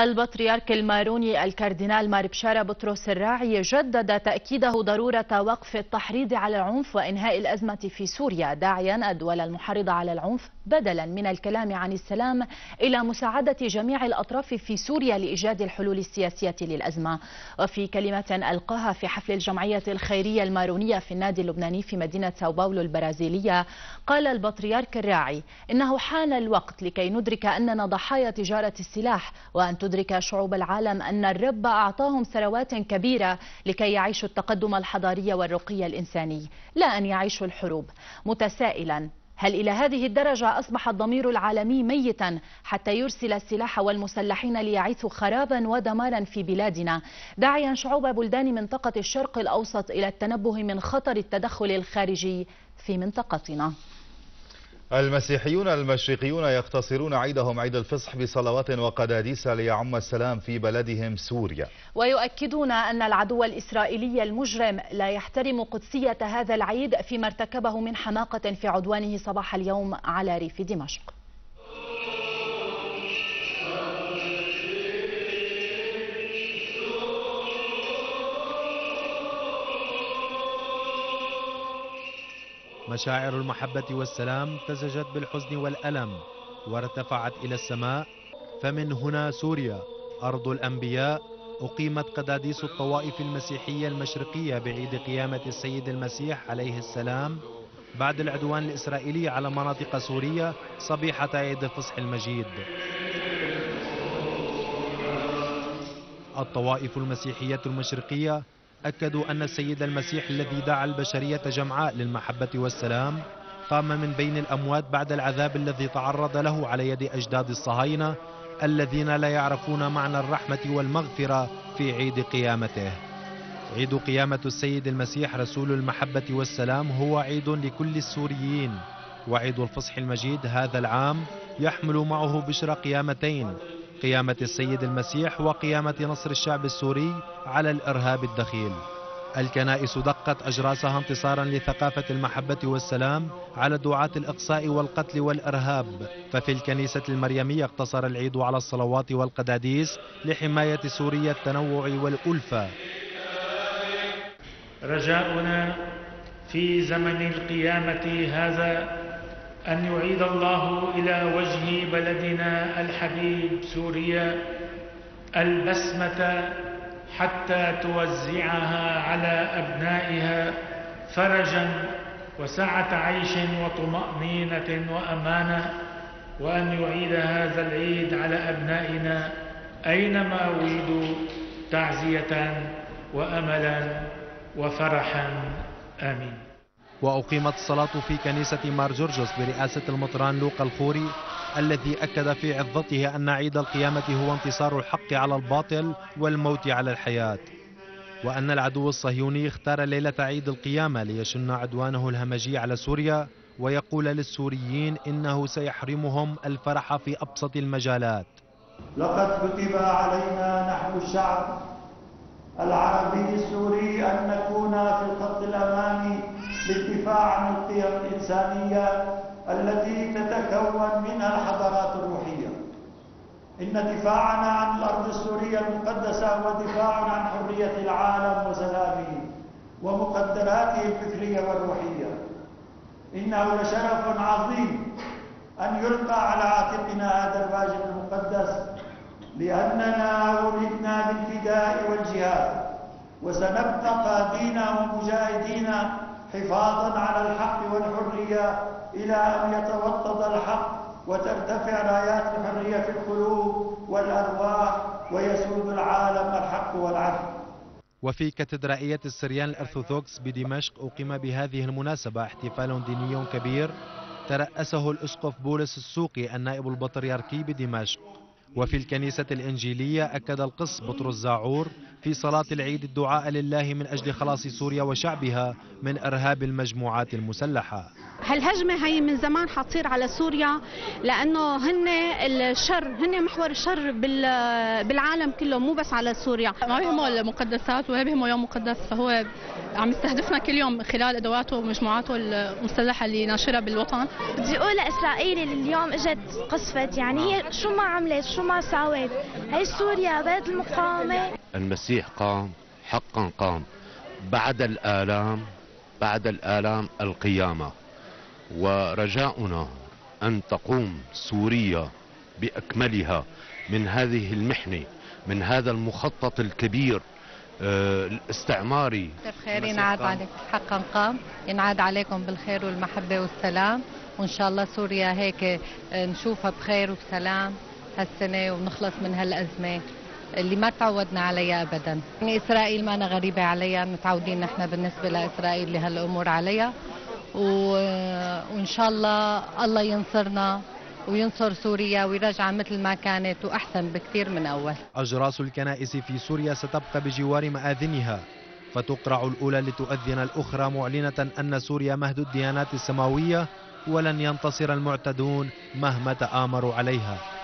البطريرك الماروني الكاردينال ماربشارا بطرس الراعي جدد تأكيده ضرورة وقف التحريض على العنف وإنهاء الأزمة في سوريا داعيا الدول المحرضة على العنف. بدلا من الكلام عن السلام إلى مساعدة جميع الأطراف في سوريا لإيجاد الحلول السياسية للأزمة. وفي كلمة ألقاها في حفل الجمعية الخيرية المارونية في النادي اللبناني في مدينة ساو باولو البرازيلية قال البطريرك الراعي إنه حان الوقت لكي ندرك أننا ضحايا تجارة السلاح وأن تدرك شعوب العالم أن الرب أعطاهم ثروات كبيرة لكي يعيشوا التقدم الحضاري والرقي الإنساني. لا أن يعيشوا الحروب. متسائلا هل إلى هذه الدرجة أصبح الضمير العالمي ميتا حتى يرسل السلاح والمسلحين ليعيثوا خرابا ودمارا في بلادنا؟ داعيا شعوب بلدان منطقة الشرق الأوسط إلى التنبه من خطر التدخل الخارجي في منطقتنا. المسيحيون المشرقيون يقتصرون عيدهم عيد الفصح بصلوات وقداديس ليعم السلام في بلدهم سوريا. ويؤكدون أن العدو الإسرائيلي المجرم لا يحترم قدسية هذا العيد فيما ارتكبه من حماقة في عدوانه صباح اليوم على ريف دمشق. مشاعر المحبة والسلام امتزجت بالحزن والألم وارتفعت إلى السماء. فمن هنا سوريا أرض الأنبياء أقيمت قداديس الطوائف المسيحية المشرقية بعيد قيامة السيد المسيح عليه السلام بعد العدوان الإسرائيلي على مناطق سوريا صبيحة عيد الفصح المجيد. الطوائف المسيحية المشرقية أكدوا أن السيد المسيح الذي دعا البشرية جمعاء للمحبة والسلام قام من بين الأموات بعد العذاب الذي تعرض له على يد أجداد الصهاينة الذين لا يعرفون معنى الرحمة والمغفرة في عيد قيامته. عيد قيامة السيد المسيح رسول المحبة والسلام هو عيد لكل السوريين وعيد الفصح المجيد هذا العام يحمل معه بشرى قيامتين قيامة السيد المسيح وقيامة نصر الشعب السوري على الإرهاب الدخيل. الكنائس دقت أجراسها انتصارا لثقافة المحبة والسلام على دعاة الإقصاء والقتل والإرهاب. ففي الكنيسة المريمية اقتصر العيد على الصلوات والقداديس لحماية سوريا التنوع والألفة. رجاؤنا في زمن القيامة هذا أن يعيد الله إلى وجه بلدنا الحبيب سوريا البسمة حتى توزعها على أبنائها فرجا وسعة عيش وطمأنينة وأمانة وأن يعيد هذا العيد على أبنائنا أينما ولدوا تعزية وأملا وفرحا. آمين. وأقيمت الصلاة في كنيسة مار جورجوس برئاسة المطران لوقا الخوري الذي أكد في عظته أن عيد القيامة هو انتصار الحق على الباطل والموت على الحياة. وأن العدو الصهيوني اختار ليلة عيد القيامة ليشن عدوانه الهمجي على سوريا ويقول للسوريين إنه سيحرمهم الفرح في أبسط المجالات. لقد كتب علينا نحن الشعب العربي السوري أن نكون في الخط الأمامي للدفاع عن القيم الإنسانية التي تتكون منها الحضارات الروحية. إن دفاعنا عن الأرض السورية المقدسة هو دفاع عن حرية العالم وسلامه ومقدراته الفكرية والروحية. إنه لشرف عظيم أن يلقى على عاتقنا هذا الواجب المقدس لأننا ولدنا بالفداء والجهاد وسنبقى قادين ومجاهدين حفاظا على الحق والحرية إلى أن يتوطد الحق وترتفع رايات الحرية في القلوب والأرواح ويسود العالم الحق والعدل وفي كاتدرائية السريان الأرثوذكس بدمشق أقيم بهذه المناسبة احتفال ديني كبير ترأسه الأسقف بولس السوقي النائب البطريركي بدمشق. وفي الكنيسة الإنجيلية أكد القس بطرس زاعور في صلاة العيد الدعاء لله من أجل خلاص سوريا وشعبها من إرهاب المجموعات المسلحة. هالهجمة هي من زمان حتصير على سوريا لأنه هن الشر هن محور الشر بالعالم كله مو بس على سوريا. ما بيهمه المقدسات ولا بيهمه يوم مقدس فهو عم يستهدفنا كل يوم خلال أدواته ومجموعاته المسلحة اللي ناشرة بالوطن. بدي أقول لإسرائيل اللي اليوم إجت قصفت يعني هي شو ما عملت شو ما ساوت. هي سوريا بلد المقاومة. المسيح قام حقا قام. بعد الآلام بعد الآلام القيامة. ورجاؤنا أن تقوم سوريا بأكملها من هذه المحنة من هذا المخطط الكبير آه، الاستعماري بخير ينعاد عليك حقا قام. ينعاد عليكم بالخير والمحبة والسلام. وإن شاء الله سوريا هيك آه، نشوفها بخير وبسلام هالسنة ونخلص من هالأزمة اللي ما تعودنا عليها ابدا. يعني إسرائيل ما أنا غريبة عليها متعودين نحن بالنسبة لإسرائيل لهالأمور عليها. وإن شاء الله الله ينصرنا وينصر سوريا ويرجع مثل ما كانت وأحسن بكثير من أول. أجراس الكنائس في سوريا ستبقى بجوار مآذنها فتقرع الأولى لتؤذن الأخرى معلنة أن سوريا مهد الديانات السماوية ولن ينتصر المعتدون مهما تآمروا عليها.